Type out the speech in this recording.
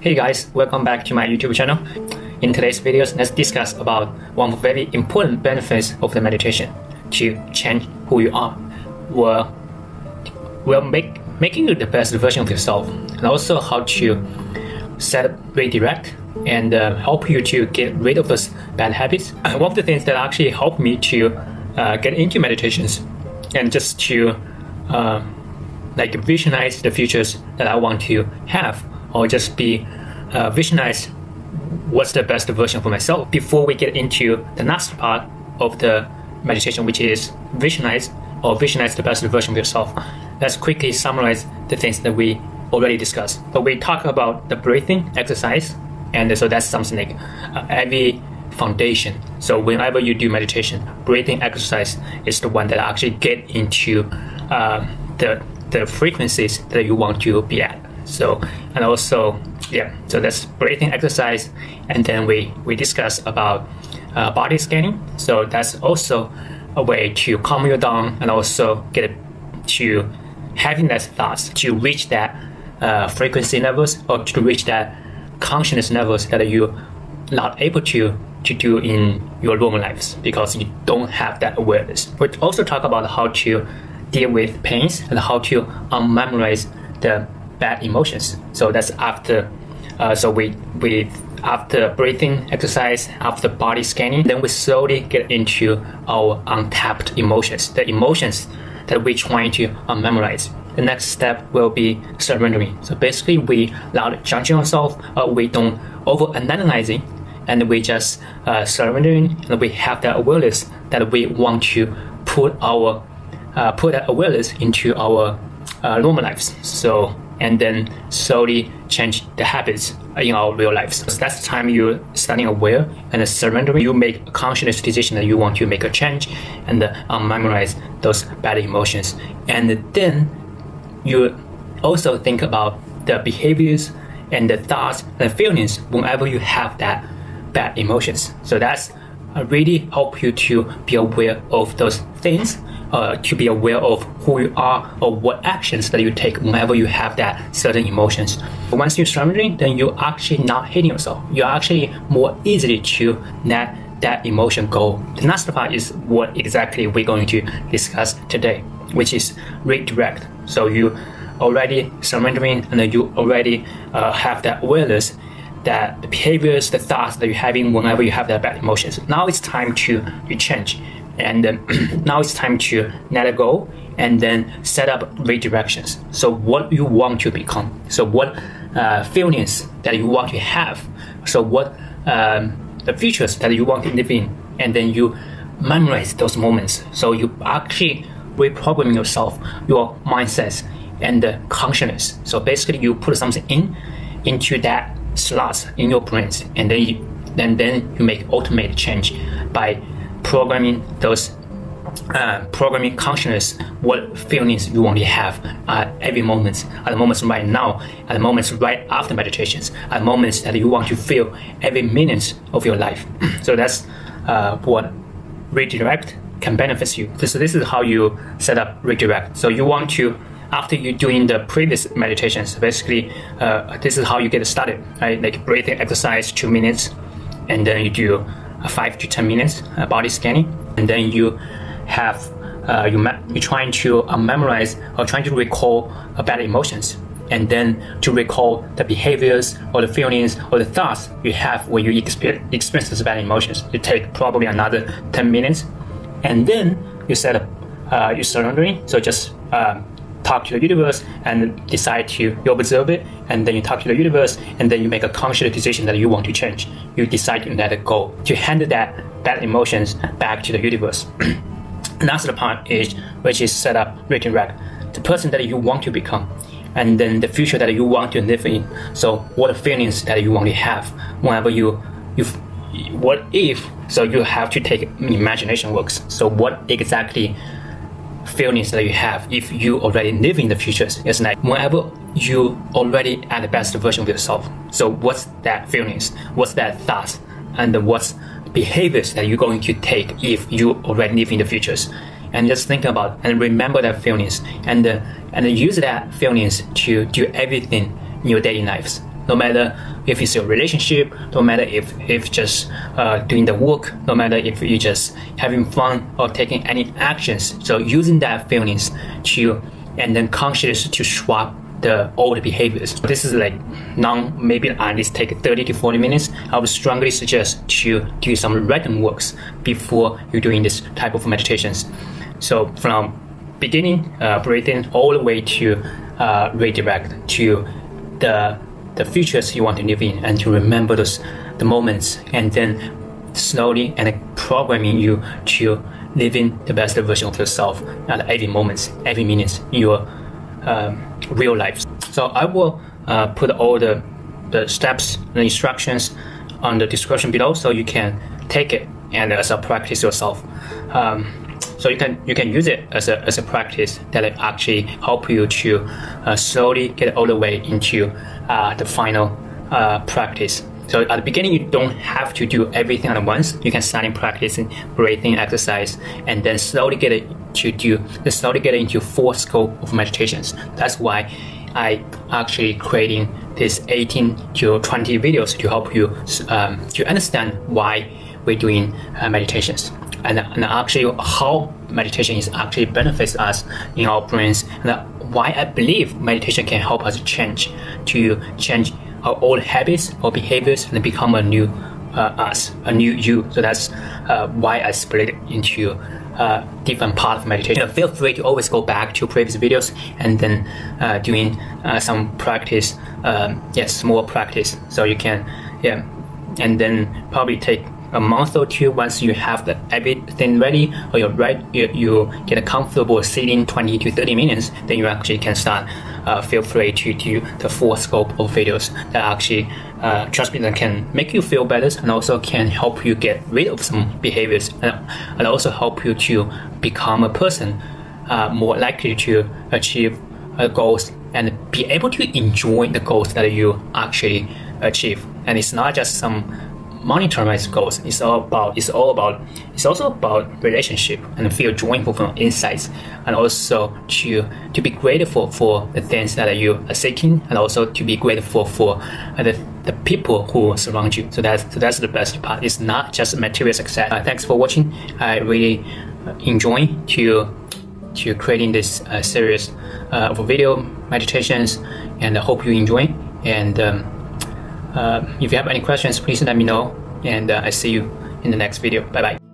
Hey guys, welcome back to my YouTube channel. In today's videos, let's discuss about one very important benefits of the meditation to change who you are. Well, will make making you the best version of yourself, and also how to set up redirect and uh, help you to get rid of those bad habits. one of the things that actually helped me to uh, get into meditations and just to uh, like visualize the futures that I want to have, or just be uh, visualize what's the best version for myself. Before we get into the next part of the meditation, which is visualize or visualize the best version of yourself, let's quickly summarize the things that we already discussed. But we talk about the breathing exercise, and so that's something like uh, every foundation. So whenever you do meditation, breathing exercise is the one that actually get into uh, the the frequencies that you want to be at. So and also yeah, so that's breathing exercise, and then we we discuss about uh, body scanning. So that's also a way to calm you down and also get to having that thoughts to reach that uh, frequency levels or to reach that consciousness levels that you're not able to to do in your normal lives because you don't have that awareness. We also talk about how to deal with pains and how to unmemorize the bad emotions. So that's after. Uh, so we we after breathing exercise, after body scanning, then we slowly get into our untapped emotions, the emotions that we're trying to unmemorize. The next step will be surrendering. So basically, we not judging ourselves, uh, we don't over analyzing, and we just uh, surrendering, and we have that awareness that we want to put our uh, put that awareness into our uh, normal lives. So and then slowly change the habits in our real lives. So that's the time you're starting aware and surrendering. You make a conscious decision that you want to make a change and uh, memorize those bad emotions. And then you also think about the behaviors and the thoughts and feelings whenever you have that bad emotions. So that's uh, really help you to be aware of those things uh, to be aware of who you are or what actions that you take whenever you have that certain emotions. Once you're surrendering, then you're actually not hitting yourself. You're actually more easily to let that emotion go. The next part is what exactly we're going to discuss today, which is redirect. So you already surrendering and you already uh, have that awareness that the behaviors, the thoughts that you're having whenever you have that bad emotions. Now it's time to you change and um, now it's time to let it go and then set up redirections. So what you want to become. So what uh, feelings that you want to have. So what um, the futures that you want to live in, and then you memorize those moments. So you actually reprogram yourself, your mindsets and the consciousness. So basically, you put something in into that slots in your brains, and then you, then then you make ultimate change by programming those uh, programming consciousness, what feelings you want to have at every moment, at the moments right now, at the moments right after meditations, at moments that you want to feel every minute of your life. so that's uh, what redirect can benefit you. So this is how you set up redirect. So you want to after you doing the previous meditations, basically, uh, this is how you get started, right? Like breathing exercise, two minutes, and then you do five to ten minutes uh, body scanning, and then you have uh, you you're trying to uh, memorize or trying to recall bad emotions, and then to recall the behaviors or the feelings or the thoughts you have when you experience, experience those bad emotions. You take probably another ten minutes, and then you set up uh, your surrendering. So just um, talk to the universe and decide to you observe it. And then you talk to the universe and then you make a conscious decision that you want to change. You decide to let it go to hand that bad emotions back to the universe the part is which is set up redirect the person that you want to become and then the future that you want to live in so what feelings that you want to have whenever you you what if so you have to take imagination works so what exactly feelings that you have if you already live in the futures. It's like whenever you already at the best version of yourself. So what's that feelings? What's that thoughts? And what's behaviors that you're going to take if you already live in the futures? And just think about and remember that feelings and uh, and use that feelings to do everything in your daily lives. no matter if it's your relationship, no matter if if just uh, doing the work, no matter if you just having fun or taking any actions. So using that feelings to and then conscious to swap the old behaviors. This is like non maybe at least take 30 to 40 minutes. I would strongly suggest to do some random works before you're doing this type of meditations. So from beginning uh, breathing all the way to uh, redirect to the the futures you want to live in and to remember those the moments and then slowly and programming you to living the best version of yourself at every moment, every minute in your um, real life. So I will uh, put all the, the steps and instructions on the description below so you can take it and as a practice yourself. Um, so you can you can use it as a, as a practice that actually help you to uh, slowly get all the way into uh, the final uh, practice. So at the beginning, you don't have to do everything at once. You can start in practicing breathing exercise, and then slowly get it to do, slowly get into full scope of meditations. That's why I actually creating this 18 to 20 videos to help you um, to understand why we're doing uh, meditations and, and actually how meditation is actually benefits us in our brains and why I believe meditation can help us change to change our old habits or behaviors and become a new uh, us, a new you. So that's uh, why I split it into uh, different part of meditation. feel free to always go back to previous videos and then uh, doing uh, some practice, um, yes, more practice. So you can, yeah, and then probably take a month or two once you have the everything ready or you're right you, you get a comfortable sitting 20 to 30 minutes then you actually can start uh, feel free to do the full scope of videos that actually uh, trust me that can make you feel better and also can help you get rid of some behaviors and, and also help you to become a person uh, more likely to achieve uh, goals and be able to enjoy the goals that you actually achieve. And it's not just some monetarize goals. It's all about it's all about it's also about relationship and feel joyful from insights and also to to be grateful for the things that you are seeking and also to be grateful for the, the people who surround you. So that's so that's the best part. It's not just material success. Uh, thanks for watching. I really enjoy to to creating this uh, series uh, of video meditations and I hope you enjoy and um, uh, if you have any questions, please let me know, and uh, I see you in the next video. Bye bye.